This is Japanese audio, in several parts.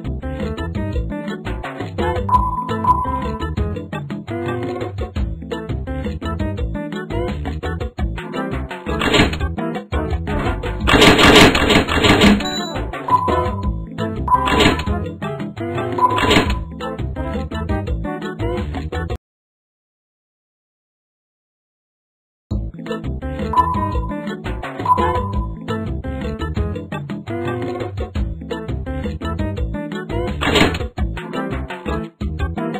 problem.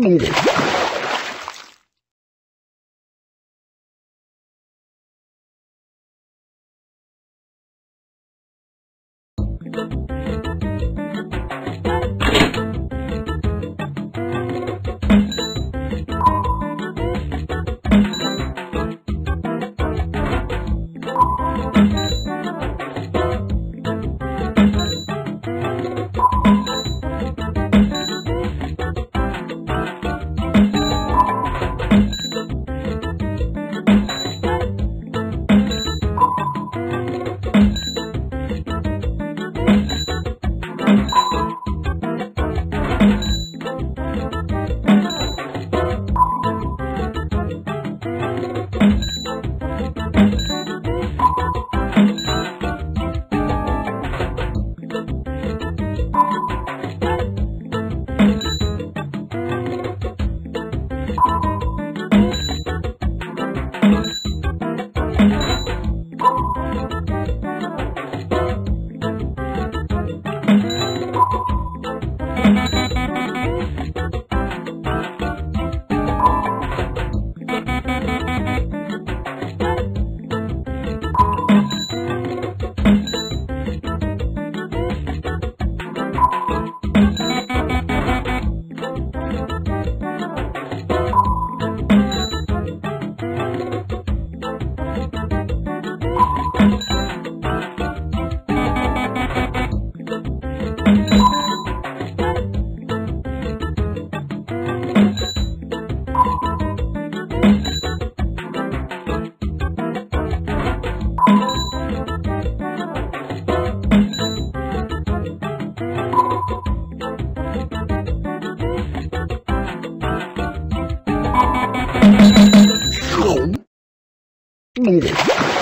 今見て。Believe it.